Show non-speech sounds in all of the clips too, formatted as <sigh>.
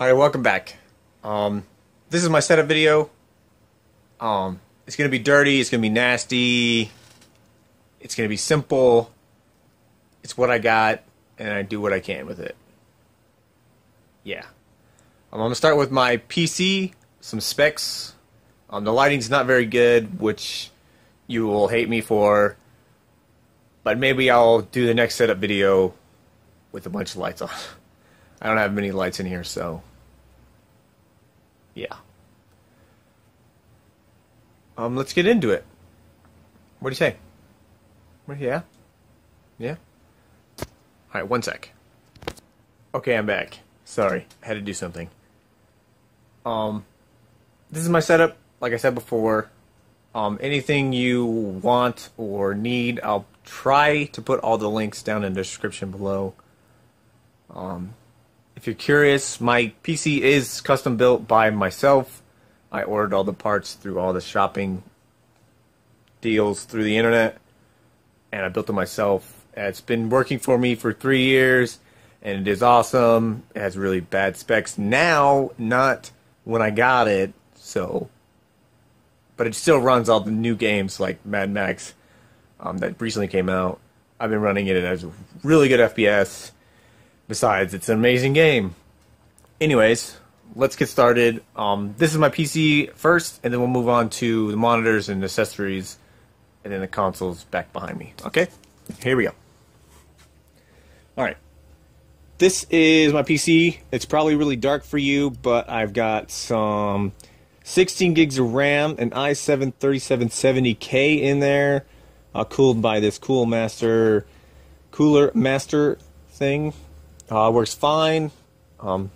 Alright, welcome back. Um, this is my setup video. Um, it's gonna be dirty, it's gonna be nasty, it's gonna be simple. It's what I got, and I do what I can with it. Yeah. Um, I'm gonna start with my PC, some specs. Um, the lighting's not very good, which you will hate me for. But maybe I'll do the next setup video with a bunch of lights on. <laughs> I don't have many lights in here, so yeah. Um, let's get into it. What do you say? Yeah? Yeah? Alright, one sec. Okay, I'm back. Sorry, I had to do something. Um, this is my setup. Like I said before, um, anything you want or need, I'll try to put all the links down in the description below. Um, if you're curious, my PC is custom built by myself. I ordered all the parts through all the shopping deals through the internet, and I built it myself. It's been working for me for three years, and it is awesome. It has really bad specs now, not when I got it, so. But it still runs all the new games like Mad Max um, that recently came out. I've been running it as really good FPS Besides, it's an amazing game. Anyways, let's get started. Um, this is my PC first, and then we'll move on to the monitors and accessories, and then the consoles back behind me. Okay? Here we go. Alright. This is my PC. It's probably really dark for you, but I've got some 16 gigs of RAM, an i7 3770K in there, uh, cooled by this Cool Master Cooler Master thing. Uh, works fine. Um,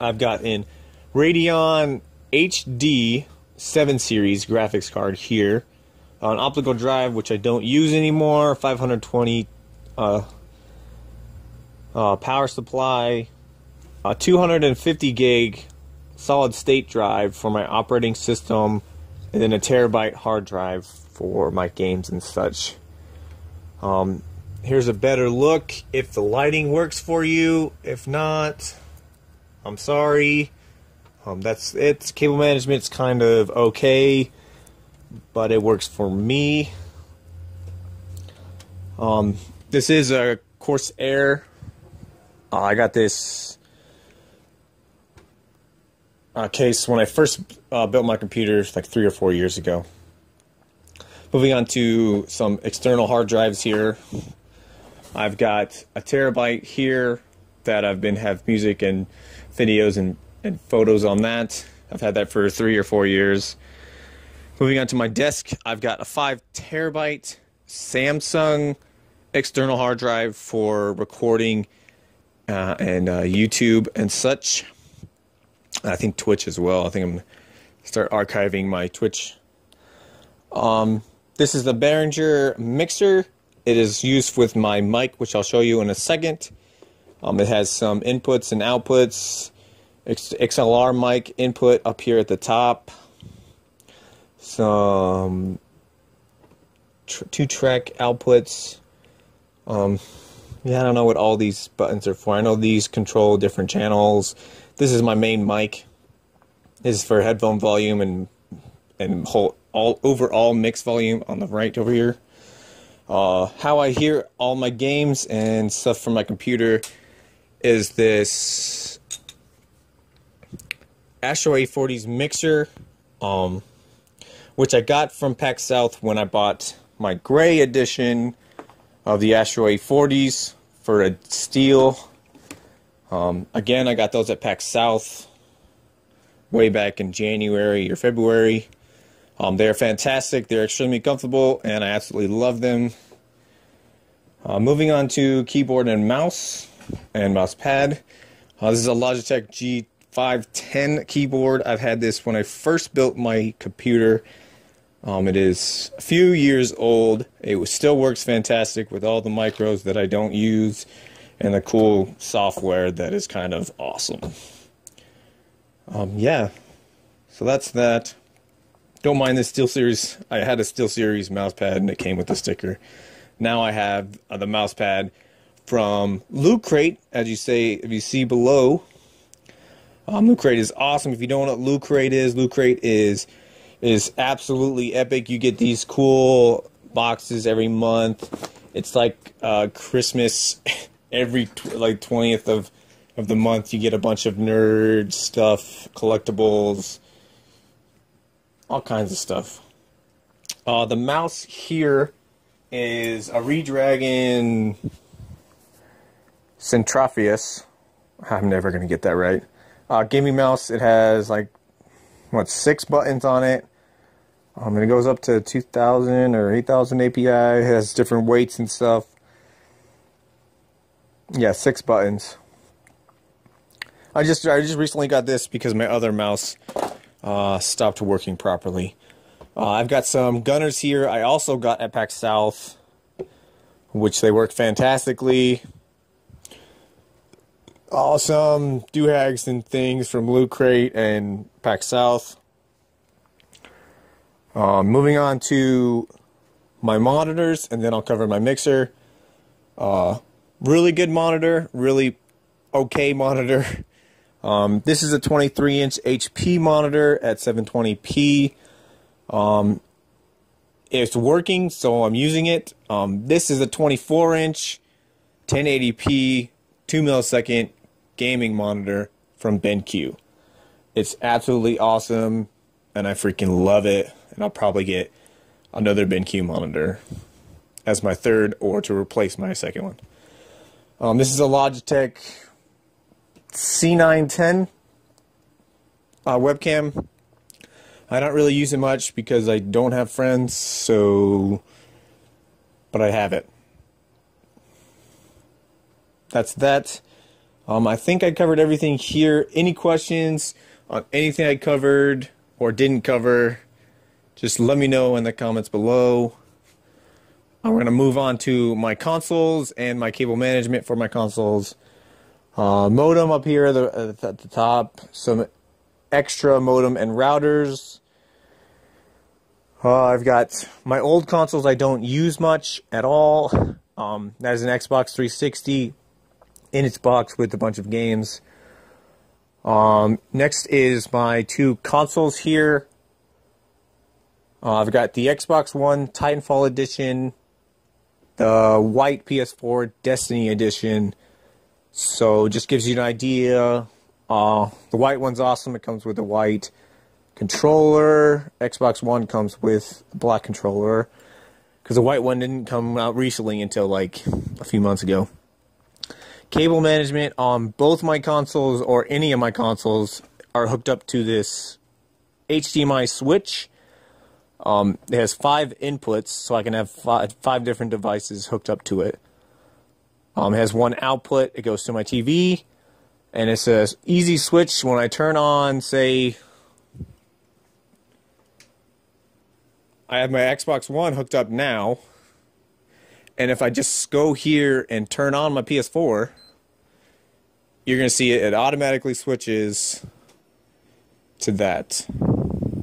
I've got an Radeon HD 7 series graphics card here. Uh, an optical drive, which I don't use anymore. 520 uh, uh, power supply. A 250 gig solid state drive for my operating system. And then a terabyte hard drive for my games and such. Um, here's a better look if the lighting works for you. If not, I'm sorry. Um, that's it. Cable management's kind of okay, but it works for me. Um, this is a Corsair. Uh, I got this uh, case when I first uh, built my computer like three or four years ago. Moving on to some external hard drives here. I've got a terabyte here that I've been have music and videos and, and photos on that. I've had that for three or four years. Moving on to my desk, I've got a five terabyte Samsung external hard drive for recording uh, and uh, YouTube and such. I think Twitch as well. I think I'm start archiving my Twitch. Um, this is the Behringer mixer it is used with my mic, which I'll show you in a second. Um, it has some inputs and outputs. XLR mic input up here at the top. Some two track outputs. Um, yeah, I don't know what all these buttons are for. I know these control different channels. This is my main mic. This is for headphone volume and and whole all overall mix volume on the right over here. Uh, how I hear all my games and stuff from my computer is this Astro A40's mixer, um, which I got from PAX South when I bought my gray edition of the Astro A40s for a steal. Um, again, I got those at PAX South way back in January or February. Um, they're fantastic. They're extremely comfortable, and I absolutely love them. Uh, moving on to keyboard and mouse and mouse pad. Uh, this is a Logitech G510 keyboard. I've had this when I first built my computer. Um, it is a few years old. It still works fantastic with all the macros that I don't use and the cool software that is kind of awesome. Um, yeah, so that's that. Don't mind the SteelSeries. I had a SteelSeries mouse pad and it came with the sticker. Now I have uh, the mouse pad from Loot Crate, as you say, if you see below. Um, Loot Crate is awesome. If you don't know what Loot Crate is, Loot Crate is is absolutely epic. You get these cool boxes every month. It's like uh, Christmas <laughs> every tw- like twentieth of of the month. You get a bunch of nerd stuff, collectibles, all kinds of stuff. Uh, the mouse here is a Redragon Centrophius. I'm never going to get that right. Uh, gaming mouse, it has like, what, six buttons on it. Um, and it goes up to 2,000 or 8,000 DPI. It has different weights and stuff. Yeah, six buttons. I just I just recently got this because my other mouse uh, stopped working properly. Uh, I've got some gunners here. I also got PAX South, which they work fantastically. Awesome doohags and things from Loot Crate and PAX South. Um, moving on to my monitors, and then I'll cover my mixer. Uh, really good monitor, really okay <laughs> monitor. Um, this is a 23 inch HP monitor at 720p. Um, it's working, so I'm using it. Um, this is a 24 inch 1080p 2 millisecond gaming monitor from BenQ. It's absolutely awesome, and I freaking love it. And I'll probably get another BenQ monitor as my third or to replace my second one. Um, this is a Logitech C910 uh, webcam. I don't really use it much because I don't have friends, so. But I have it. That's that. Um, I think I covered everything here. Any questions on anything I covered or didn't cover, just let me know in the comments below. I'm going to move on to my consoles and my cable management for my consoles. Uh, modem up here at the, at the top, some extra modem and routers. Uh, I've got my old consoles I don't use much at all. Um, that is an Xbox 360 in its box with a bunch of games. Um, next is my two consoles here. Uh, I've got the Xbox One Titanfall Edition, the white PS4 Destiny Edition. So just gives you an idea. Uh, the white one's awesome. It comes with a white controller. Xbox One comes with a black controller because the white one didn't come out recently until like a few months ago. Cable management on both my consoles or any of my consoles are hooked up to this HDMI switch. Um, it has five inputs, so I can have five, five different devices hooked up to it. Um, it has one output. It goes to my TV, and it's a easy switch. When I turn on, say, I have my Xbox One hooked up now, and if I just go here and turn on my PS4, you're going to see it, it automatically switches to that.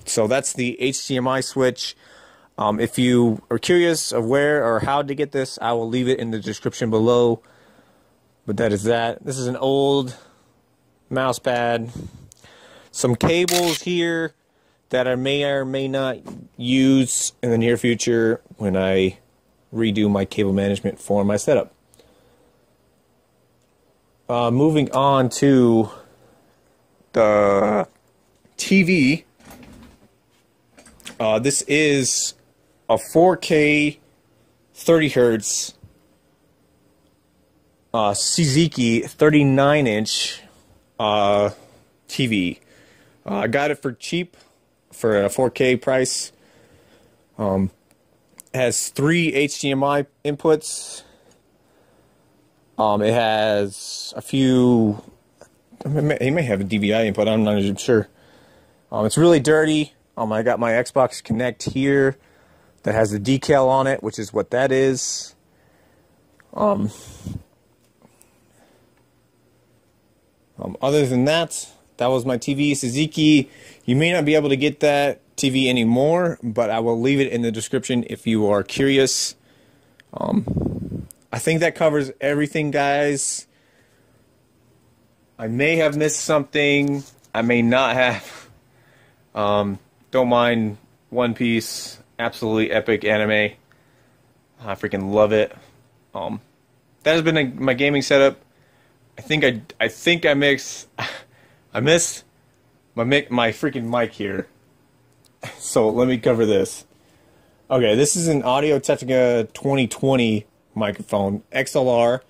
So that's the HDMI switch. Um, if you are curious of where or how to get this, I will leave it in the description below. But that is that. This is an old mouse pad. Some cables here that I may or may not use in the near future when I redo my cable management for my setup. Uh, moving on to the TV. Uh, this is a 4K 30 hertz uh, Suzuki 39 inch uh, TV. Uh, I got it for cheap for a 4K price. Um, has three HDMI inputs um, it has a few. It may have a DVI input. I'm not sure. Um, it's really dirty. Um, I got my Xbox Kinect here that has the decal on it, which is what that is. Um, um, other than that, that was my TV Suzuki. You may not be able to get that TV anymore, but I will leave it in the description if you are curious. Um, I think that covers everything, guys. I may have missed something. I may not have. Um, don't mind One Piece. Absolutely epic anime. I freaking love it. Um, that has been a, my gaming setup. I think I I think I mix <laughs> I missed my mic my freaking mic here. <laughs> So let me cover this. Okay, this is an Audio Technica 2020 microphone XLR.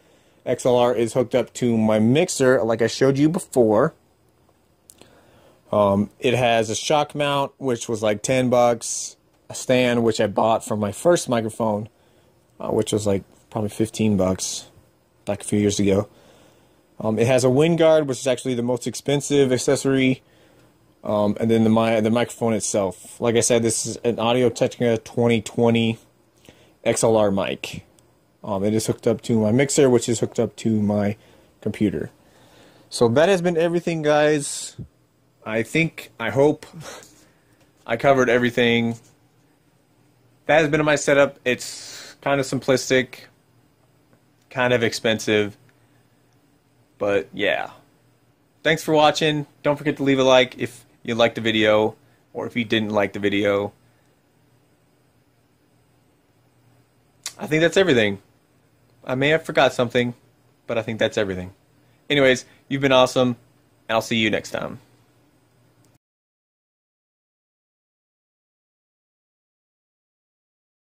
XLR is hooked up to my mixer like I showed you before. Um, it has a shock mount which was like 10 bucks, a stand which I bought from my first microphone uh, which was like probably 15 bucks like a few years ago. Um, it has a wind guard, which is actually the most expensive accessory, um, and then the my the microphone itself. Like I said, this is an Audio Technica 2020 XLR mic. Um, it is hooked up to my mixer, which is hooked up to my computer. So that has been everything, guys. I think, I hope, <laughs> I covered everything. That has been my setup. It's kind of simplistic, kind of expensive, but yeah. Thanks for watching. Don't forget to leave a like if you liked the video or if you didn't like the video. I think that's everything. I may have forgot something, but I think that's everything. Anyways, you've been awesome, and I'll see you next time.